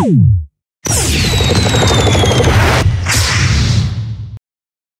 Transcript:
Woo!